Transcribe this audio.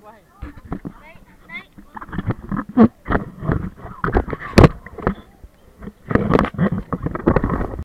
quiet.